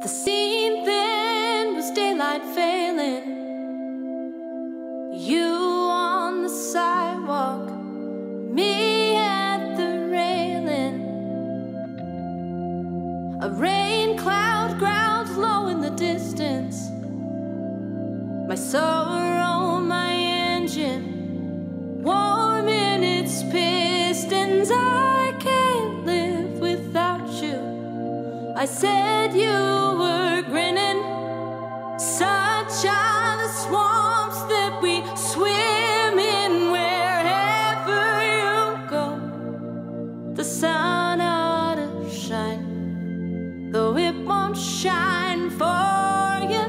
The scene then was daylight failing. You on the sidewalk, me at the railing. A rain cloud growls low in the distance. My sorrow, I said you were grinning. Such are the swamps that we swim in wherever you go. The sun ought to shine, though it won't shine for you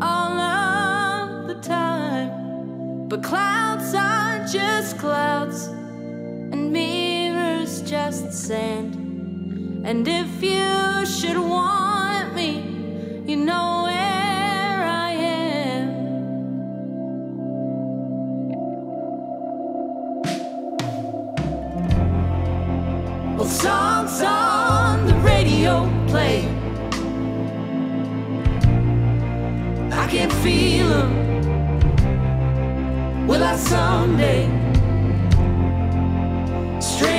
all of the time. But clouds are just clouds, and mirrors just sand. And if you should want me, you know where I am. Well, songs on the radio play. I can feel them. Will I someday stray